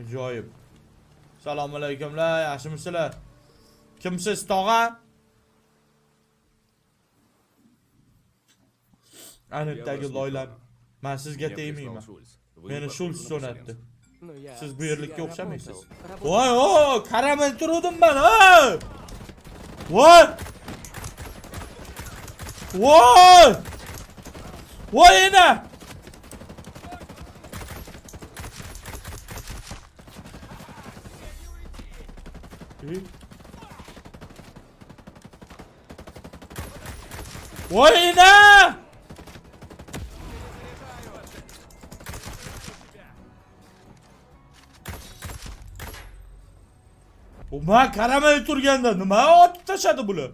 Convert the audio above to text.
ajoyib. Assalomu alaykumlar yaxshimisizlar? Kimsiz tog'a? Anitdagi loylar. man sizga tegmayman. meni shulz so'natdi. Siz bu yerlikka o'xshamaysiz. voy o karamel turuvdim man ha! Voy! Voy! Voy yana Война! Ulan karama ötürgenden ne yaptı taşadı bunu?